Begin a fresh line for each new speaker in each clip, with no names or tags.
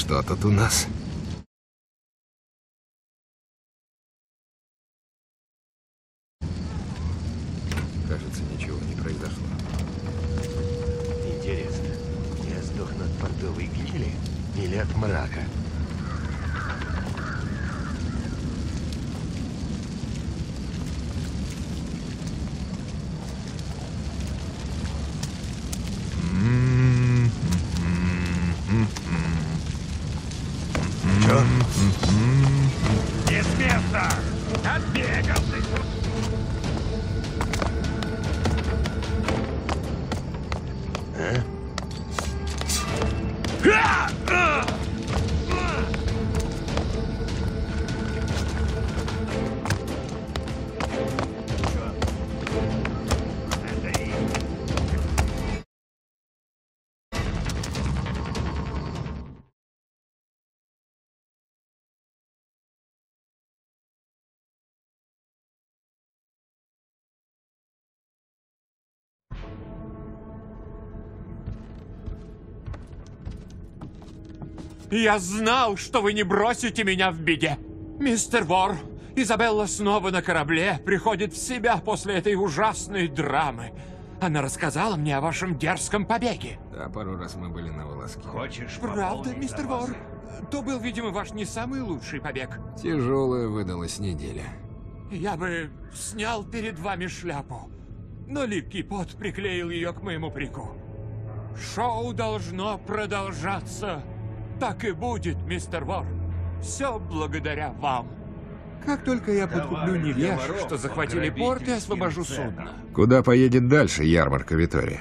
Что тут у нас?
Я
знал, что вы не бросите меня в беде. Мистер Вор, Изабелла снова на корабле, приходит в себя после этой ужасной драмы. Она рассказала мне о вашем дерзком побеге.
Да, пару раз мы были на волоске.
Хочешь
Правда, мистер
запасы?
Вор? То был, видимо, ваш не самый лучший побег.
Тяжелая выдалась неделя.
Я бы снял перед вами шляпу, но липкий пот приклеил ее к моему прику. Шоу должно продолжаться. Так и будет, мистер Вор. Все благодаря вам. Как только я подкуплю невеж, что захватили порт, и освобожу судно.
Куда поедет дальше ярмарка Витори?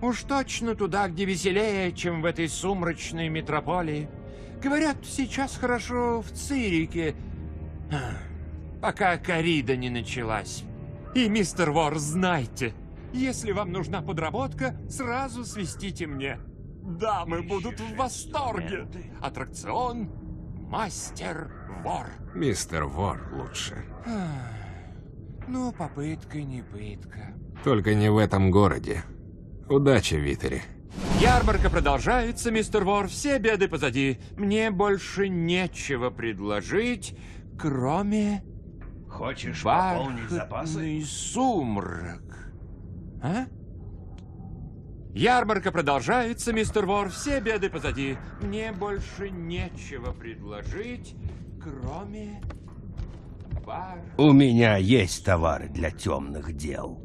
Уж точно туда, где веселее, чем в этой сумрачной метрополии. Говорят, сейчас хорошо в Цирике, а, пока корида не началась. И, мистер Вор, знайте, если вам нужна подработка, сразу свистите мне. Дамы будут в восторге. Аттракцион «Мастер Вор».
Мистер Вор лучше.
Ну, попытка не пытка.
Только не в этом городе. Удачи, Витери.
Ярмарка продолжается, мистер Вор. Все беды позади. Мне больше нечего предложить, кроме
Хочешь пополнить запасы?
сумрак. А? Ярмарка продолжается, мистер Вор. Все беды позади. Мне больше нечего предложить, кроме бар.
У меня есть товары для темных дел.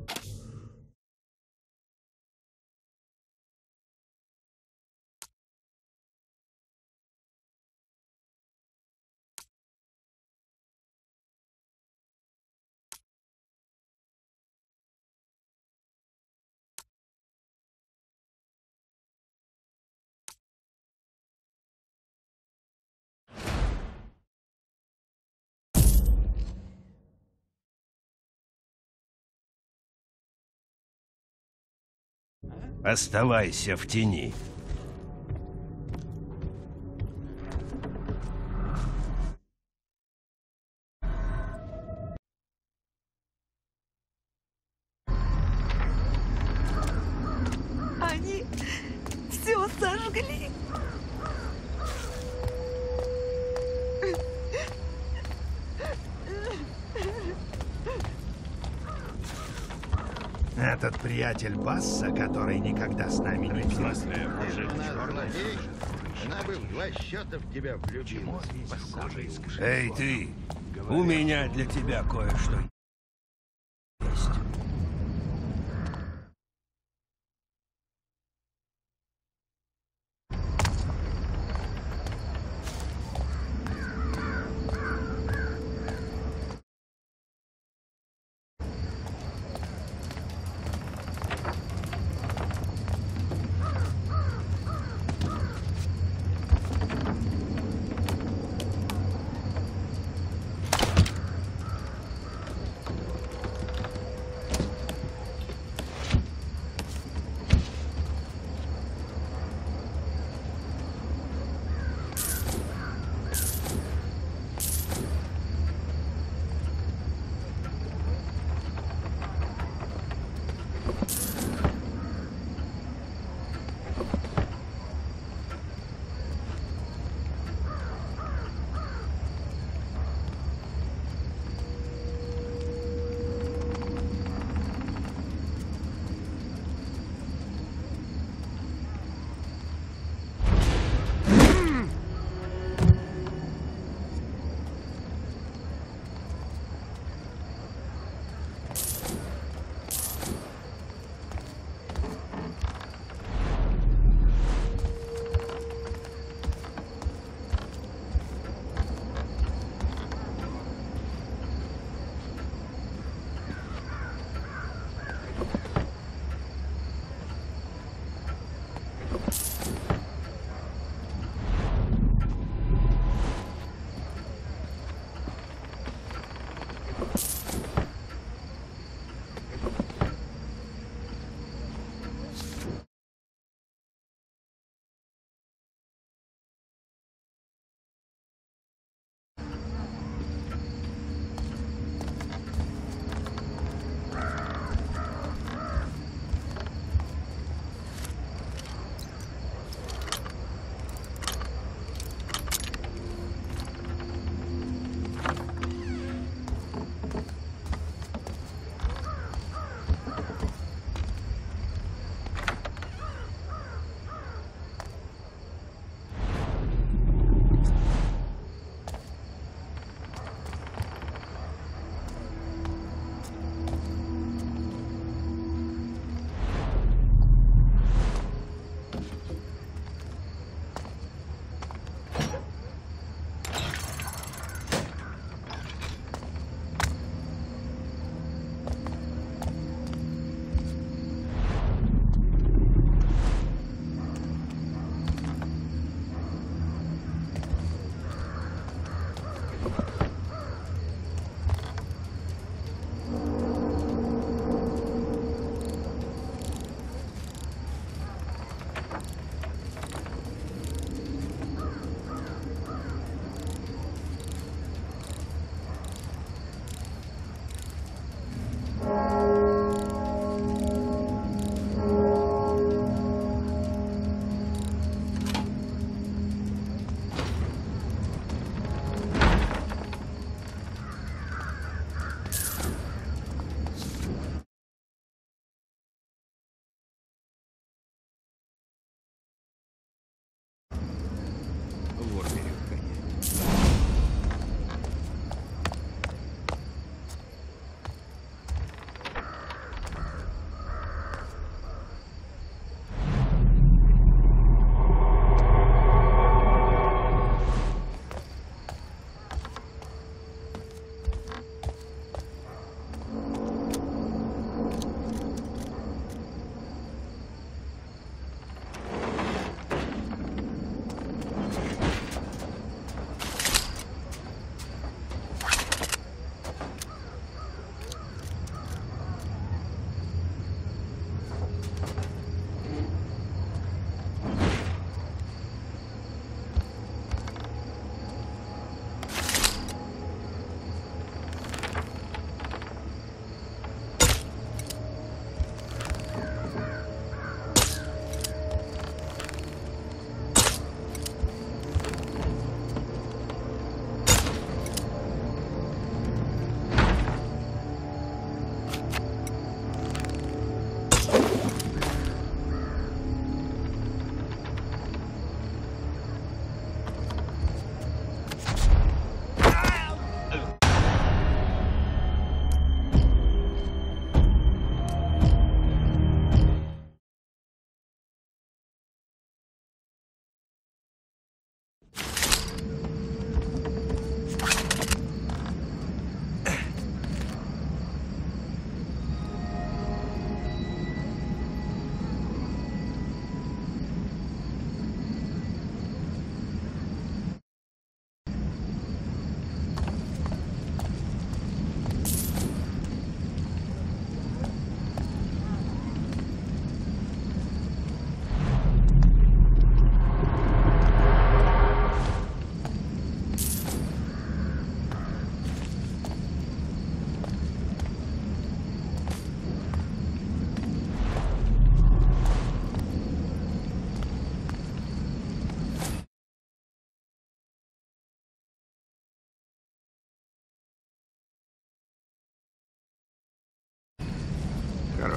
Оставайся в тени.
Приятель Басса, который никогда с нами не пил.
Она бы в два счета в тебя влюбилась.
Эй, ты! У меня для тебя кое-что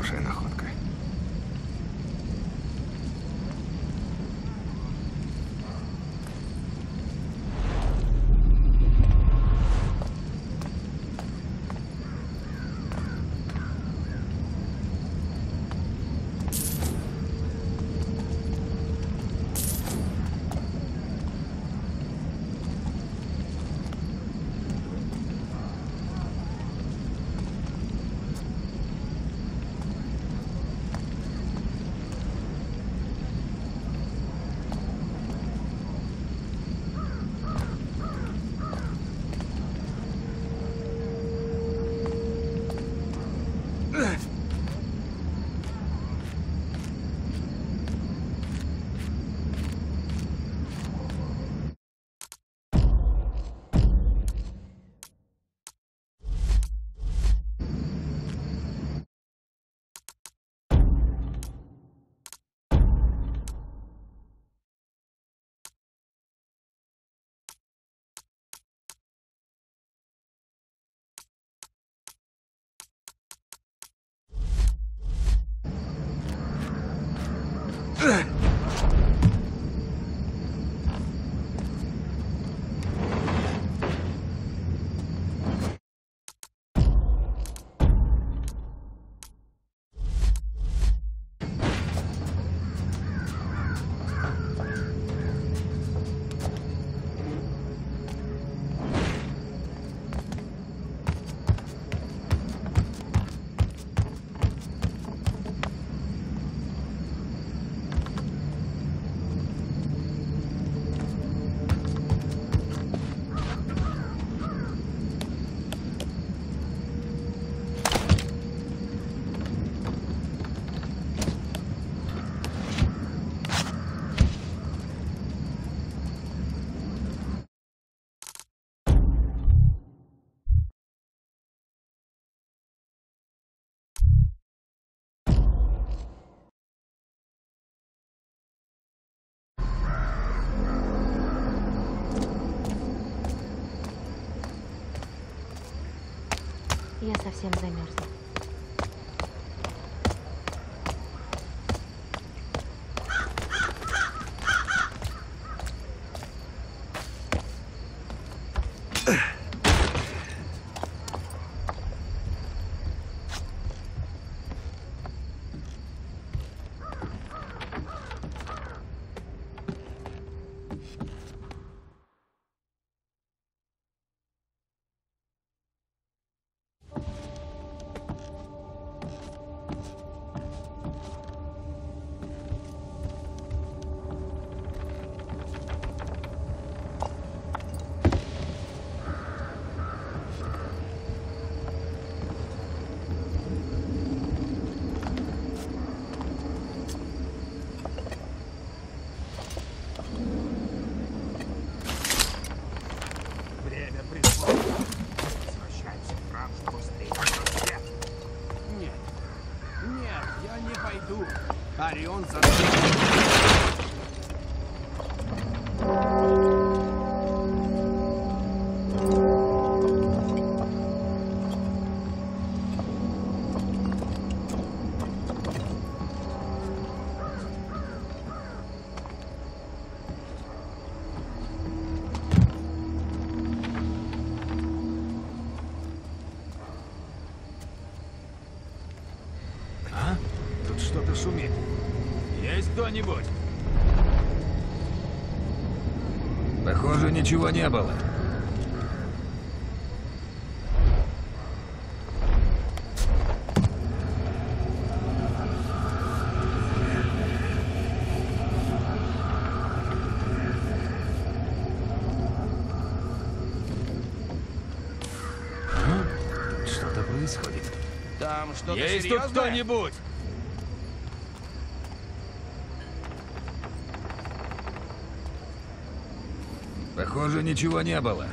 хорошая находка. Uh.
Я совсем замерзла.
Есть кто-нибудь?
Похоже, ничего не было. Тут Что-то происходит.
Там что-то
Есть тут
серьезное?
кто-нибудь?
Похоже, ничего не было.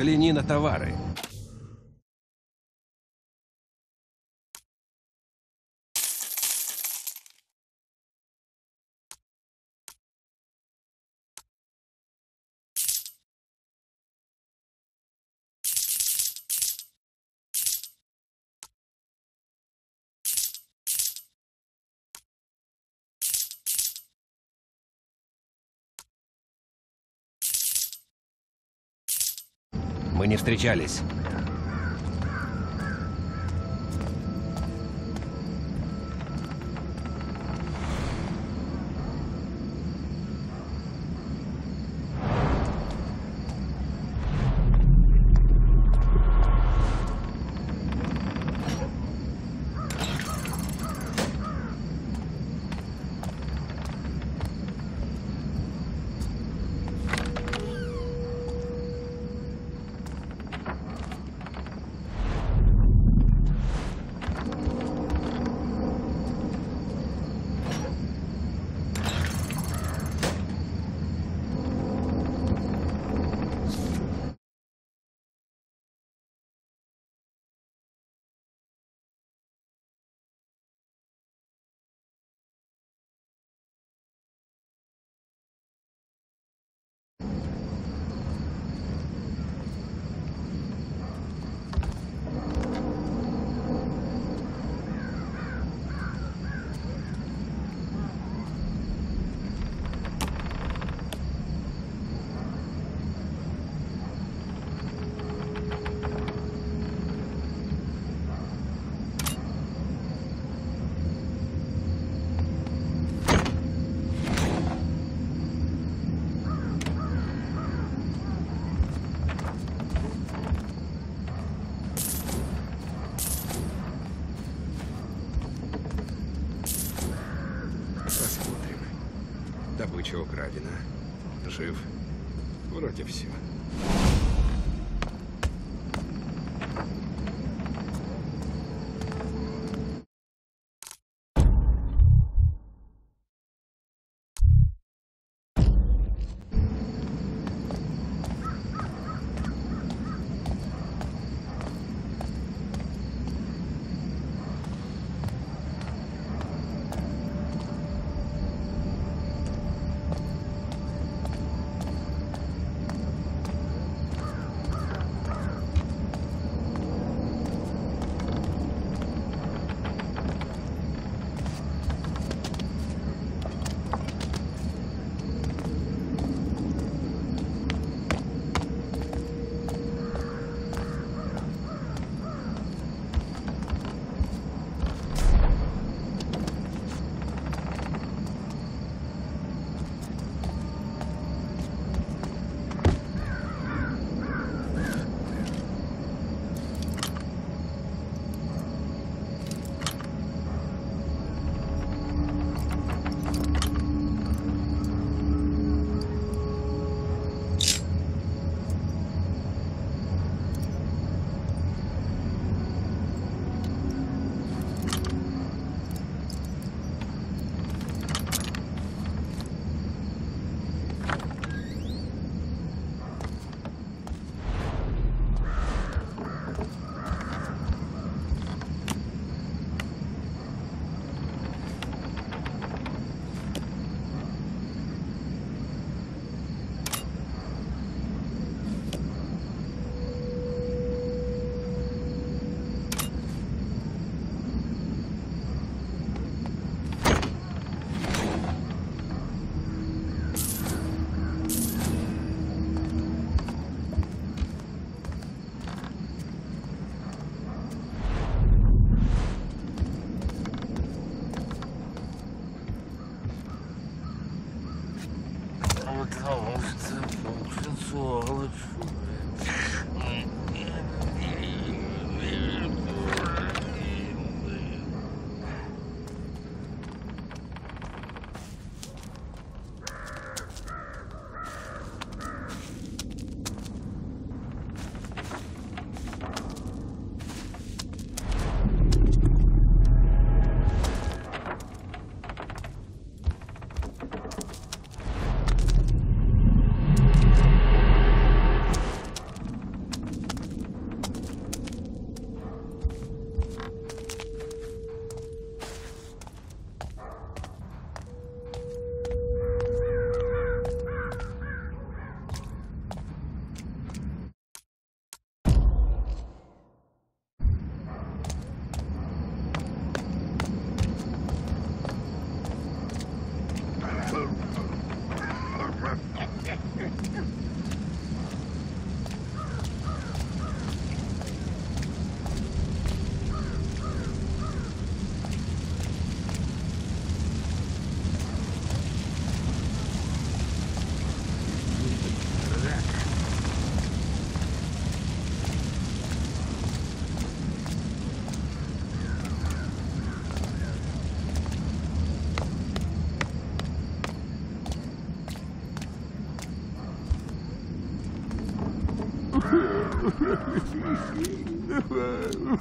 Взгляни на товары. Мы не встречались.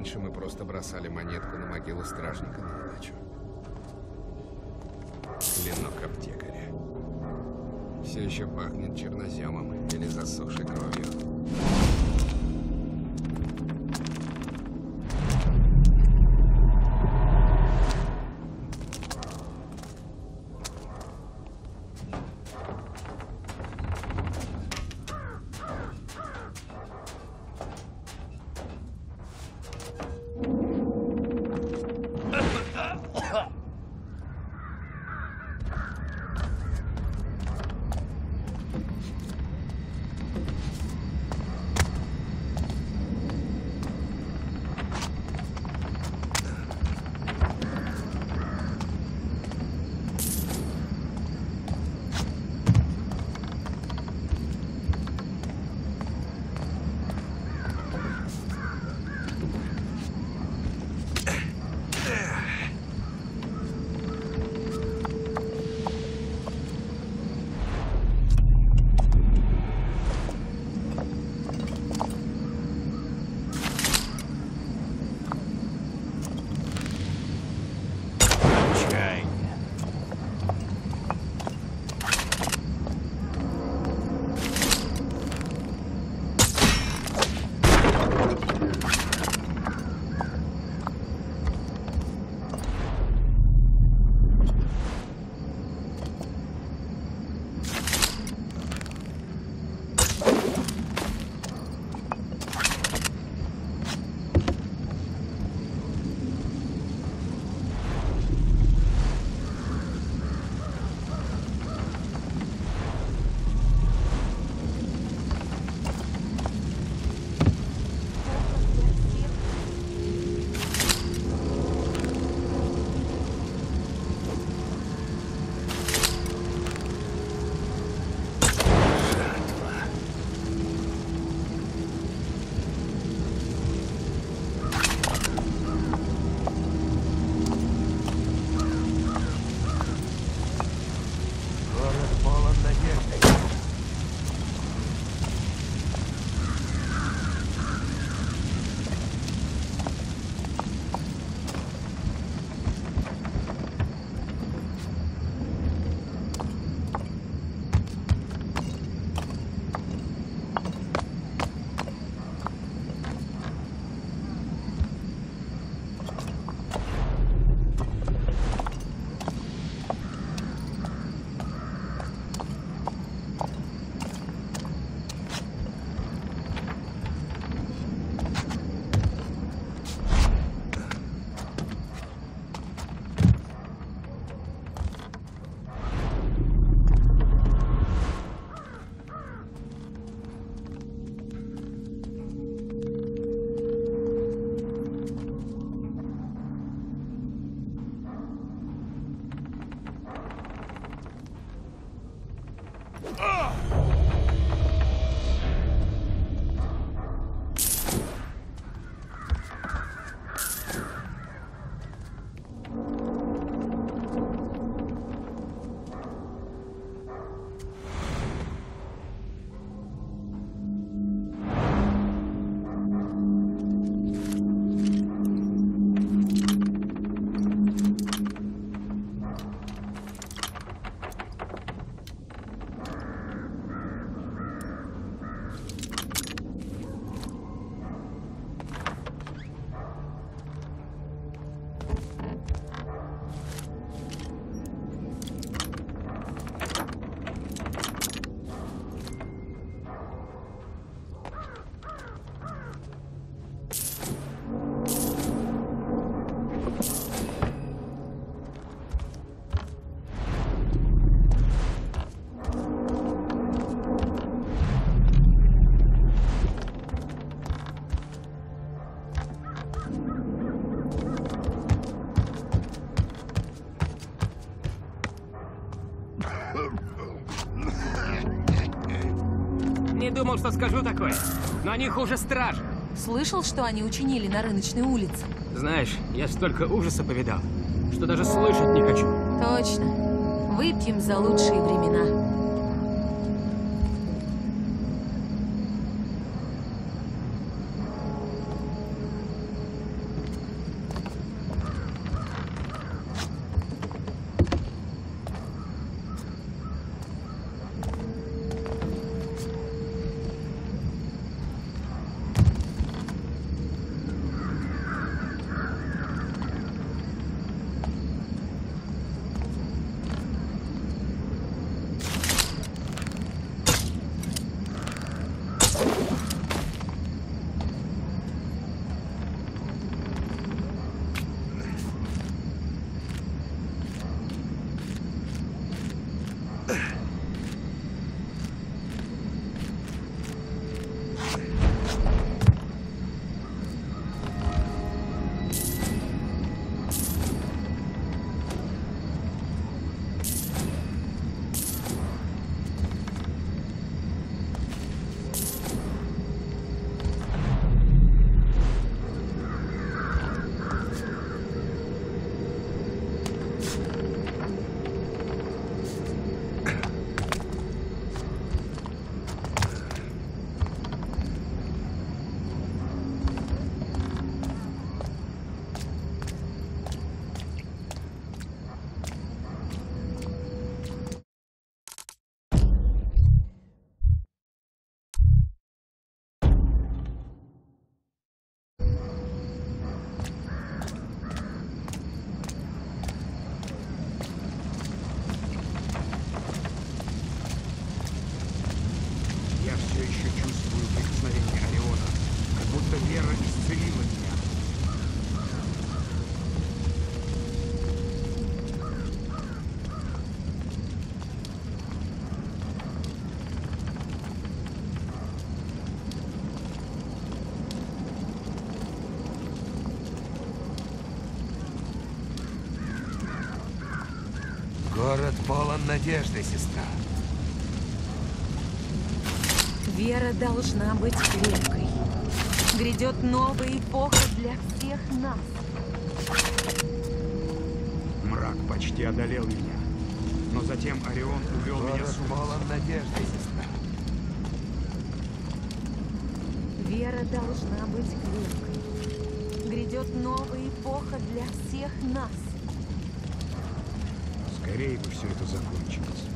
Раньше мы просто бросали монетку на могилу стражника на удачу. Клинок аптекаря. Все еще пахнет черноземом или засохшей кровью.
Думал, что скажу такое. Но они хуже стражи.
Слышал, что они учинили на рыночной улице?
Знаешь, я столько ужаса повидал, что даже слышать не хочу.
Точно. Выпьем за лучшие времена.
Надежды, сестра.
Вера должна быть крепкой. Грядет новая эпоха для всех нас.
Мрак почти одолел меня. Но затем Орион увел меня
Город
с улицы.
полон надежды, сестра.
Вера должна быть крепкой. Грядет новая эпоха для всех нас.
Скорее бы все это закончилось.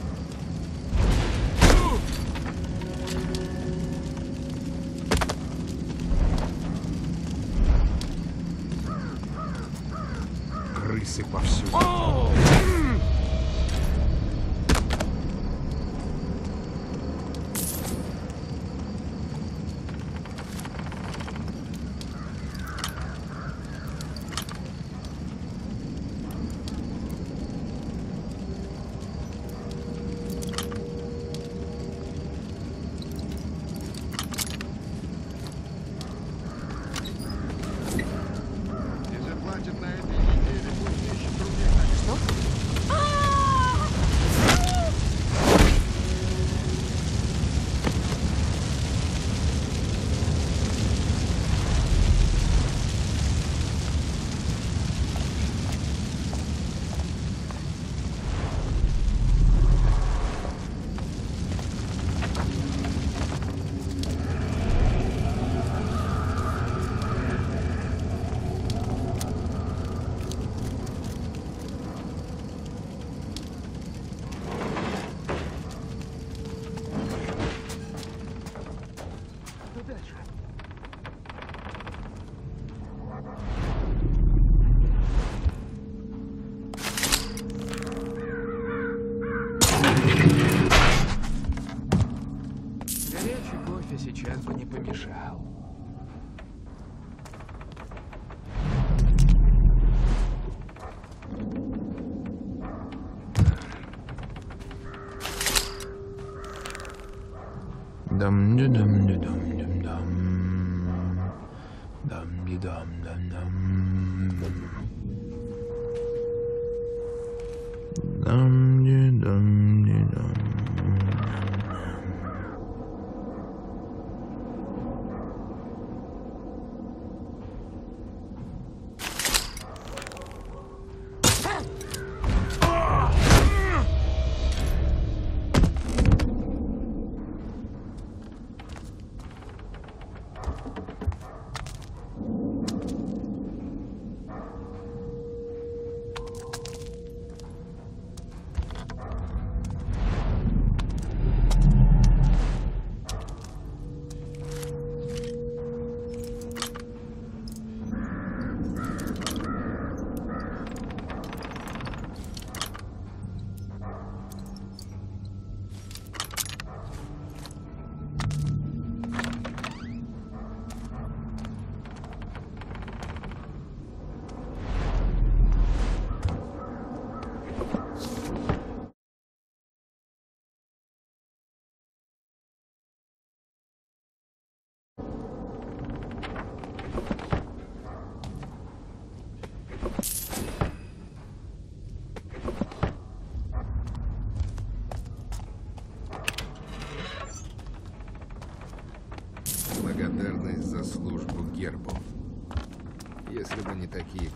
Кофе сейчас бы не помешал.
дам дам дам дам дам дам дам дам дам дам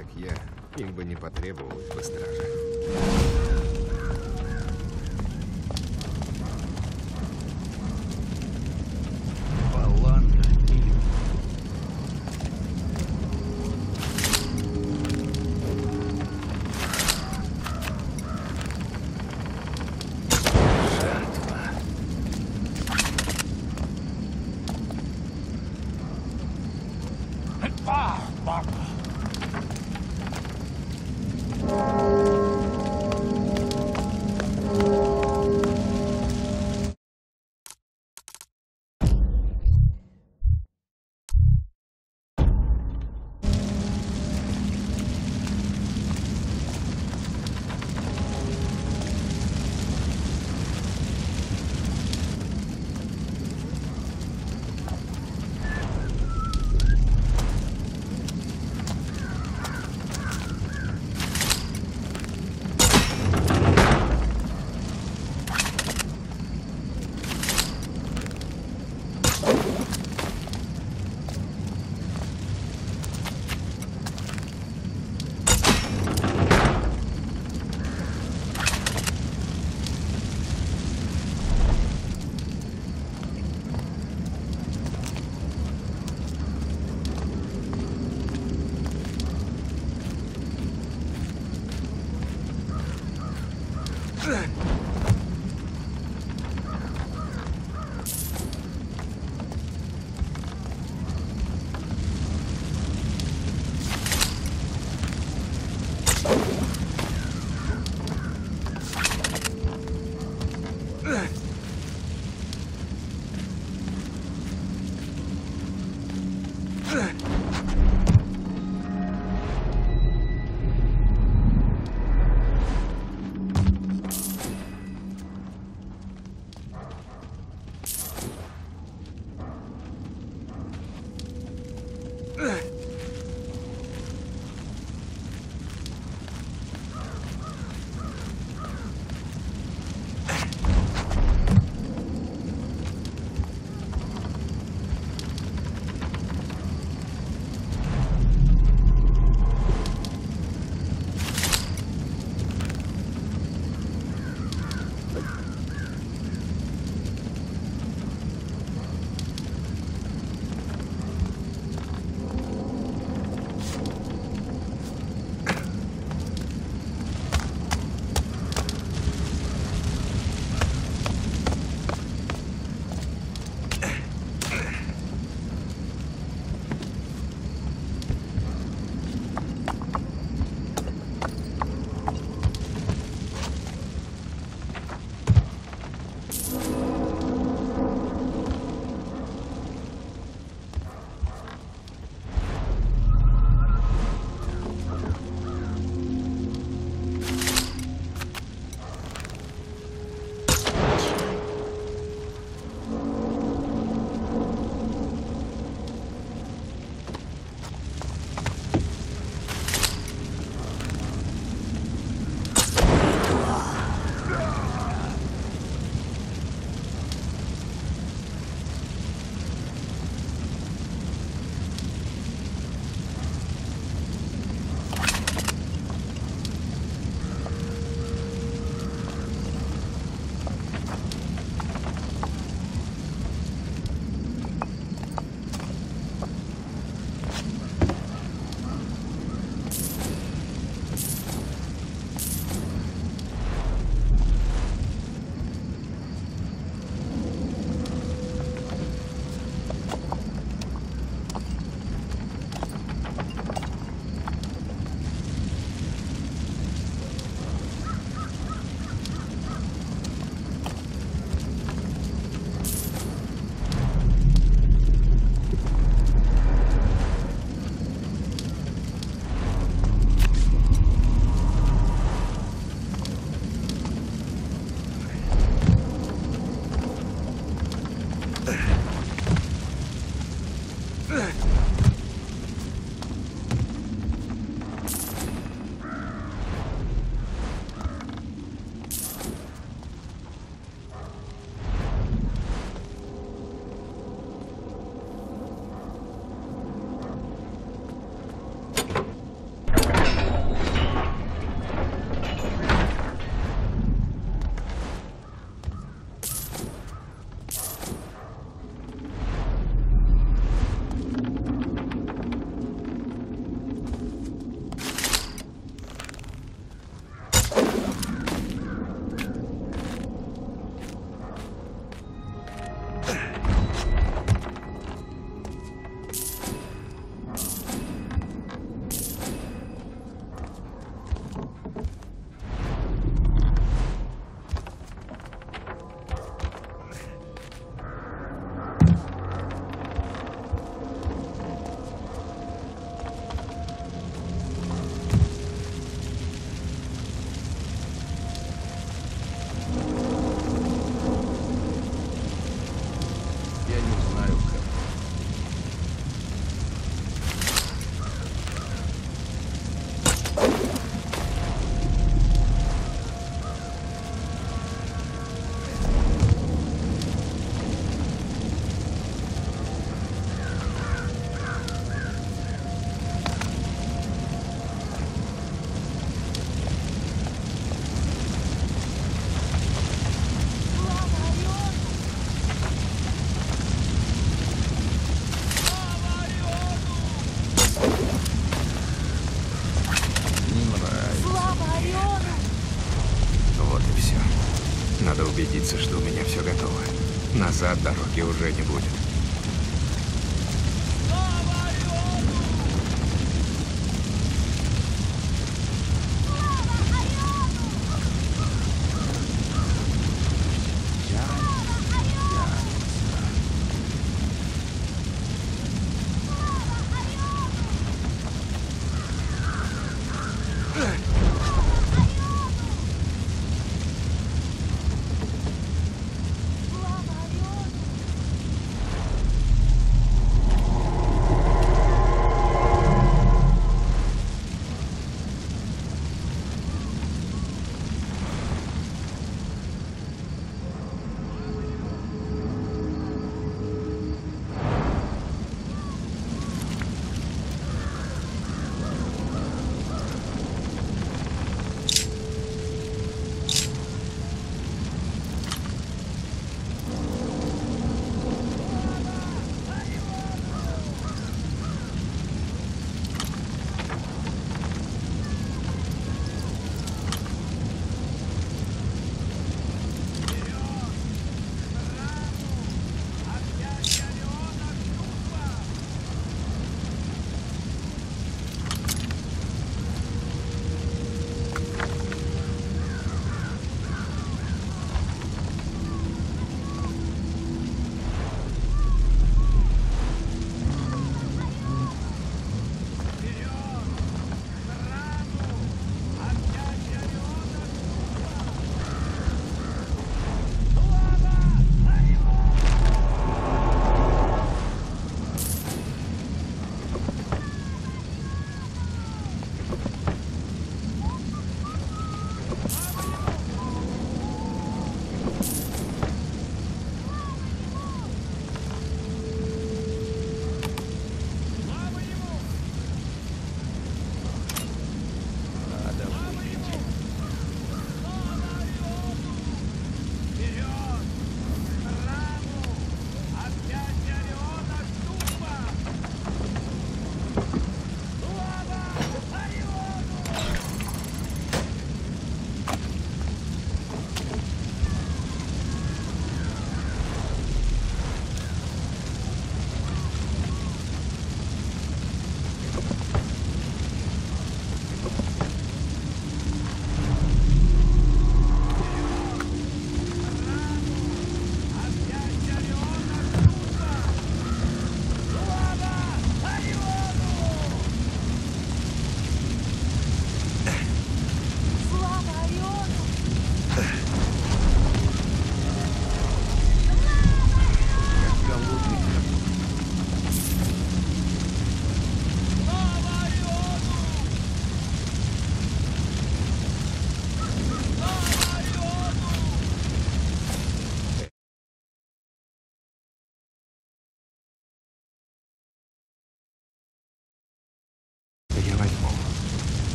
как я, им бы не потребовалось бы стража.